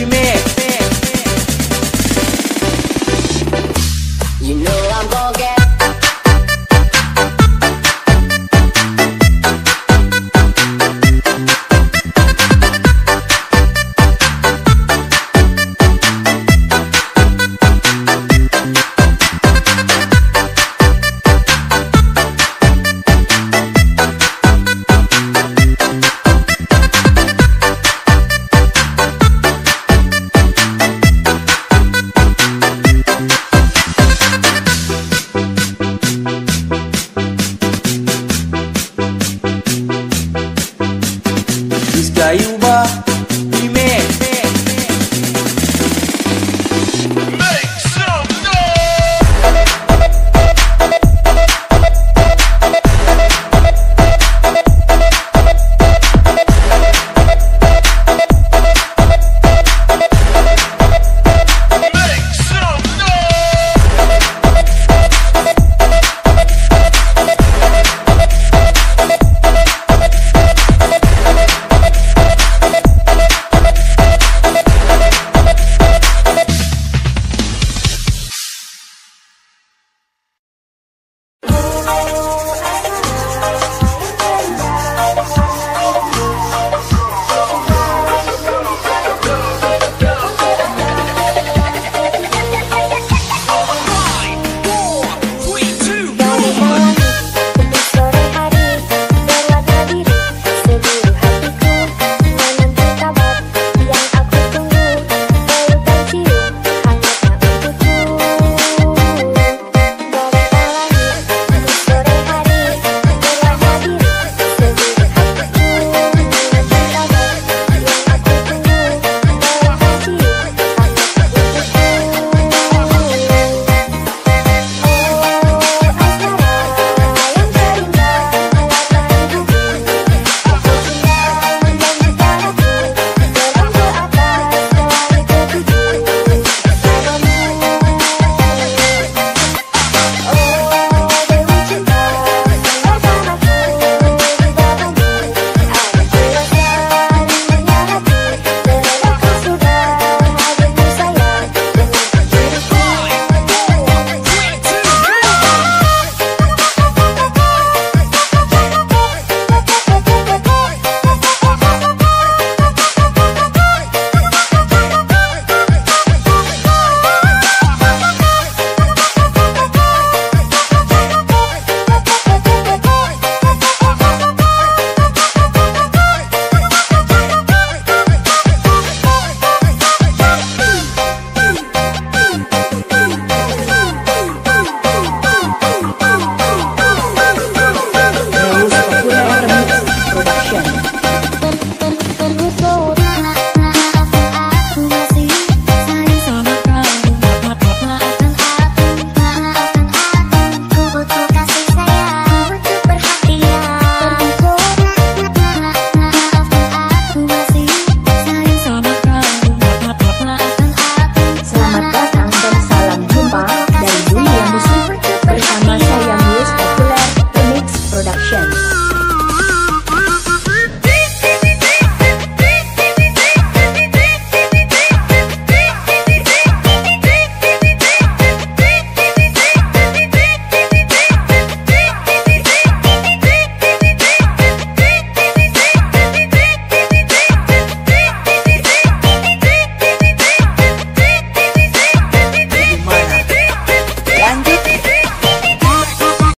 you make.